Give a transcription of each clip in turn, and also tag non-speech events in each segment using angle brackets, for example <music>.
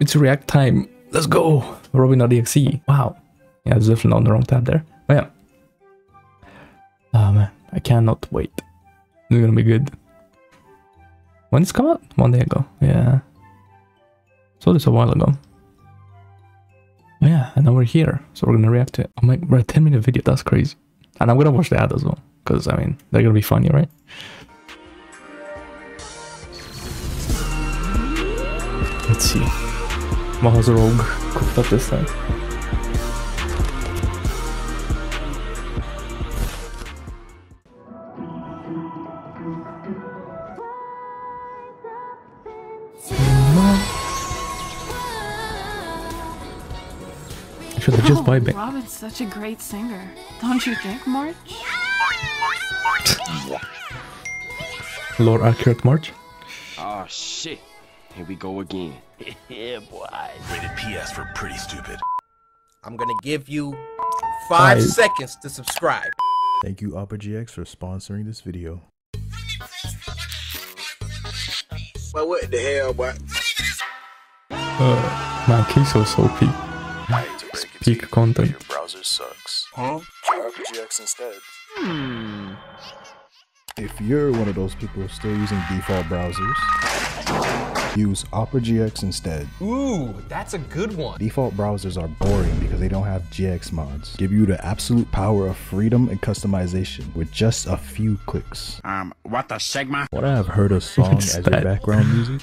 It's react time. Let's go. Robin.exe. Wow. Yeah, it's definitely on the wrong tab there. Oh yeah. Oh man, I cannot wait. It's gonna be good. When it's come out? One day ago. Yeah. Saw this a while ago. Yeah, and now we're here, so we're gonna react to it. Oh my, we're a 10 minute video, that's crazy. And I'm gonna watch the ad as well, because I mean, they're gonna be funny, right? Let's see. How's Rogue cooked up this time? Should have just vibing. Oh, Robin's such a great singer. Don't you think, March? Lord accurate March. Oh shit. Here we go again. <laughs> yeah, boy. Rated PS for pretty stupid. I'm gonna give you five, Five. seconds to subscribe. Thank you Opera GX for sponsoring this video. Well, what the hell, boy? Uh, man, Kiso so peak. Peak content. Your browser sucks. Huh? Try GX instead. If you're one of those people still using default browsers, use Opera GX instead. Ooh, that's a good one. Default browsers are boring because they don't have GX mods. Give you the absolute power of freedom and customization with just a few clicks. Um, what the Sigma? What I have heard a <laughs> song What's as your background music?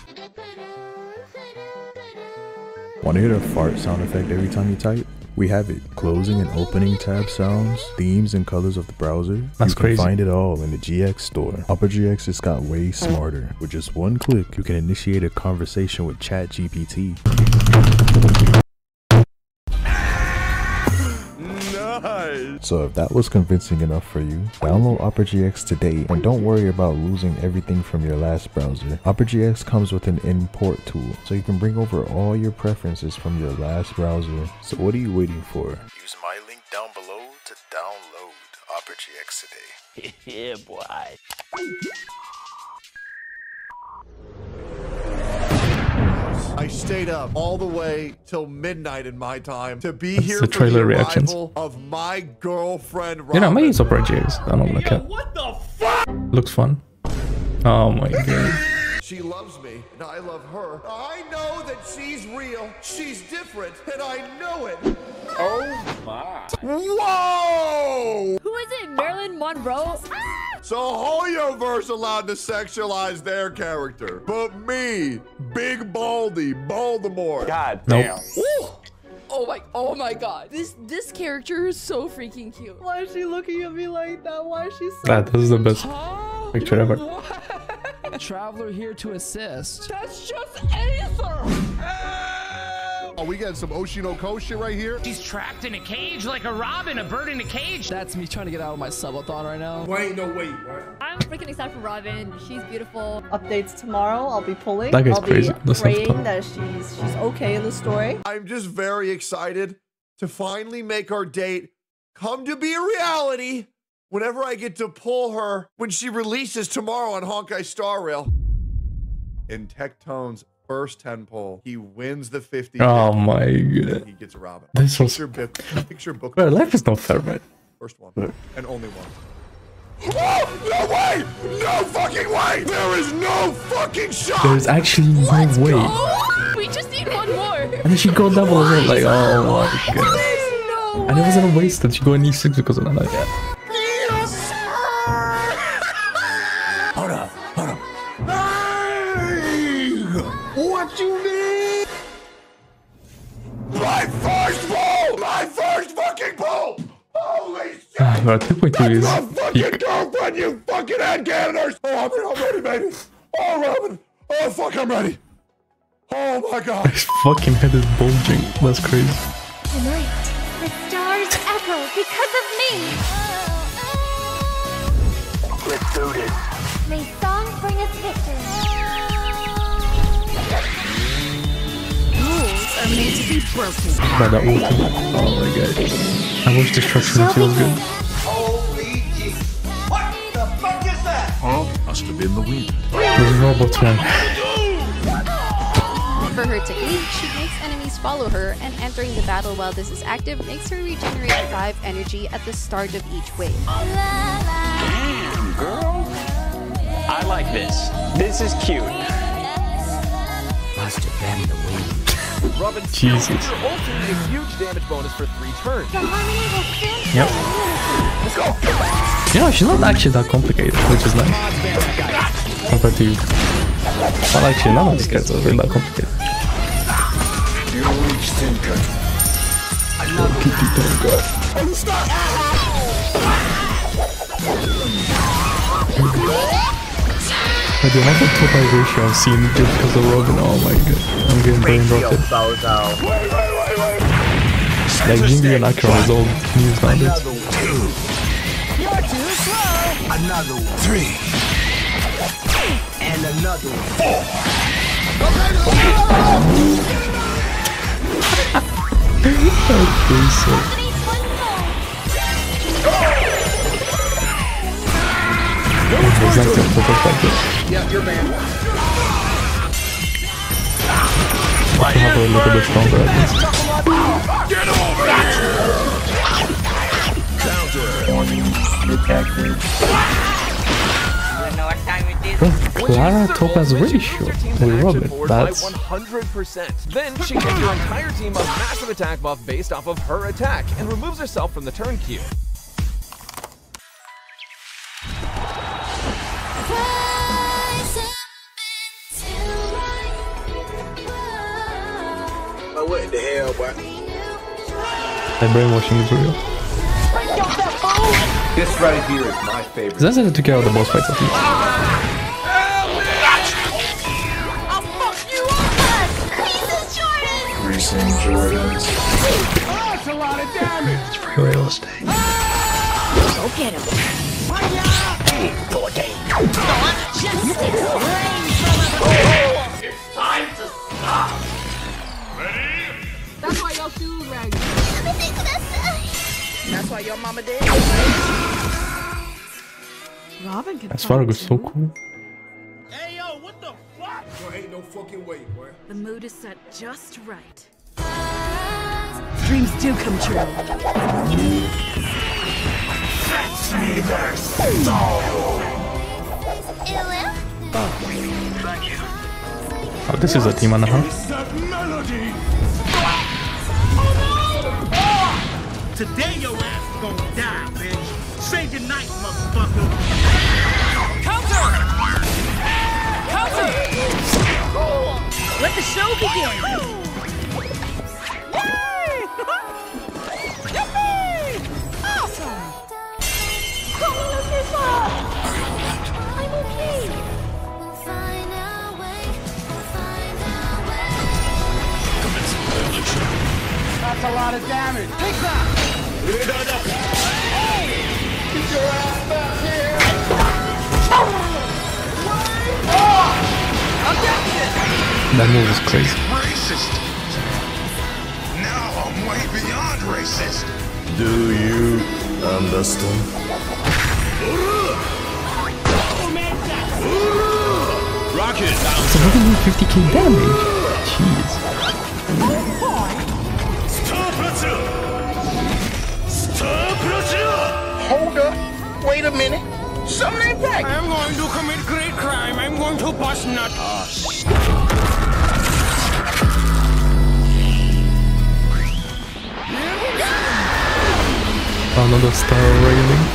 Want to hear the fart sound effect every time you type? We have it. Closing and opening tab sounds, themes, and colors of the browser. That's you can crazy. find it all in the GX store. Opera GX just got way smarter. With just one click, you can initiate a conversation with ChatGPT. So if that was convincing enough for you, download Opera GX today and don't worry about losing everything from your last browser. Opera GX comes with an import tool, so you can bring over all your preferences from your last browser. So what are you waiting for? Use my link down below to download Opera GX today. <laughs> yeah, boy. I stayed up all the way till midnight in my time to be That's here the for trailer the reactions. arrival of my girlfriend. You know, I may Robin. use Opera GX. I'm not gonna cap. What the fuck? Looks fun. Oh my god. She loves me, and I love her. I know that she's real. She's different, and I know it. Oh my. Whoa! Who is it? Marilyn Monroe? Ah! So Hoyoverse allowed to sexualize their character, but me, Big Baldy, Baltimore. God Nope. damn. Oh my, oh my god. This this character is so freaking cute. Why is she looking at me like that? Why is she so That this is the best picture ever. Traveler here to assist. That's just Aether! Ah! Oh, we got some Oshi no Ko shit right here. She's trapped in a cage like a robin, a bird in a cage. That's me trying to get out of my subathon right now. Wait, no, wait. I'm freaking excited for Robin. She's beautiful. updates tomorrow. I'll be pulling. That guy's I'll crazy. be That's not praying fun. that she's she's okay in the story. I'm just very excited to finally make our date come to be a reality whenever I get to pull her when she releases tomorrow on Honkai Star Rail. In Tectone's first 10 pull, he wins the 50. Oh my god. He gets a Robin. This was- picture, book, picture book. Bro, life is not fair, man. First one and only one. Oh, no way! No fucking way! There is no fucking shot! There's actually no way. Oh, <laughs> we just need one more. And then she got double as well. Like, oh my god. No. And it wasn't a waste that she got an E6 because of that. Like, Hold shit! ah, bro, 2.2 is My fucking peak. girlfriend, you fucking head cannoners! Oh, I'm, I'm ready, baby. Oh, Robin. Oh, fuck, I'm ready. Oh, my God. His fucking head is bulging. That's crazy. Tonight, the stars echo because of me. Let's do this. May song bring us victory. Rules are made to be broken. By that ulti. Oh my god. I wish destruction feels good. Must have been the wind. There's robots, man. For her to eat, she makes enemies follow her, and entering the battle while this is active makes her regenerate 5 energy at the start of each wave. Damn, girl. I like this. This is cute. Must have been the wind. Robin's Jesus. gives your whole team huge damage bonus for three turns. Yep. You know, she's not actually that complicated, which is nice. Compared to you. Well, actually, none of these characters are really that complicated. But the amount of totalization I've seen just because of Robin, oh my god. I'm getting brain rotted. Like Jingy and Acheron is old news nowadays. You're too slow. Another one. Three. And another one. Okay, so. Exactly, perfect like this. Yeah, you're banned. I have a little bit stronger at least. Get over Bro, Clara Topaz ratio. They rub it. Forward by That's 100%. Then she gives your entire team a massive attack buff based off of her attack and removes herself from the turn queue. Oh, but what the hell, boy? the brainwashing is real. This right here is my favorite. That's how they took care of the boss fights at least. Grayson Jordans. That's a lot of damage. It's free real estate. Go get him. It's time to stop. That's why your shoes raggedy. That's why your mama did. Robin can As is so cool. Hey yo, what the fuck? Boy, ain't no fucking way, boy. The mood is set just right. Dreams do come true. Oh, this is a team and a half. Today your show begin. That's a lot of damage. Take that. That move is crazy. Racist. Now I'm way beyond racist. Do you understand? Rocket. It's 150k damage. Jeez. Hold up. Wait a minute. Something ain't right. I'm going to commit great crime. I'm going to bust nut. Ah, Another star railing.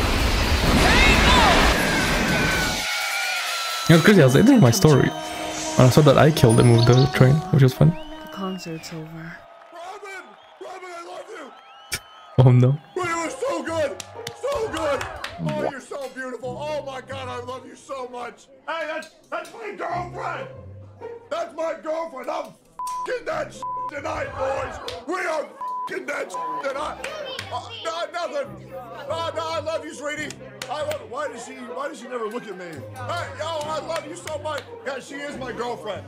You know, crazy, I was editing my story. And I saw that I killed him with the train, which was fun. The concert's over. Robin! Robin, I love you! <laughs> Oh no. You were so good! So good! Oh, you're so beautiful! Oh my god, I love you so much! Hey, that's that's my girlfriend! That's my girlfriend! I'm f***ing that s- tonight, boys! We are that s- tonight! Uh, no, nothing! No, no, I love you, sweetie! I love Why does she, why does she never look at me? Hey, yo, I love you so much! Yeah, she is my girlfriend.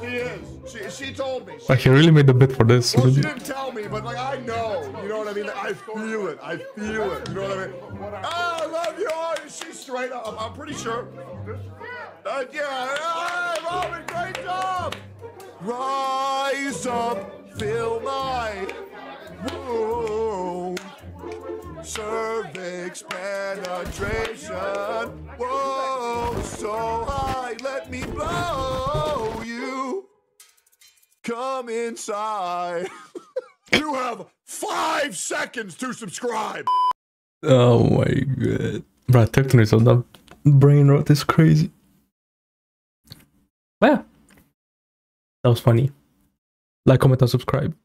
She is. She, she told me. She Like, he really made the bit for this. well, she didn't tell me, but like I know, you know what I mean. I feel it. I feel it. You know what I mean? Oh, I love you. Oh, she's straight up. I'm, I'm pretty sure. Uh, yeah. Hey, Robin, great job. Rise up Feel my Cervix penetration. Whoa, so high, let me blow you. Come inside. <laughs> you have five seconds to subscribe. Oh my god. Bro, TikTok is on the brain rot is crazy. But yeah. That was funny. Like, comment, and subscribe.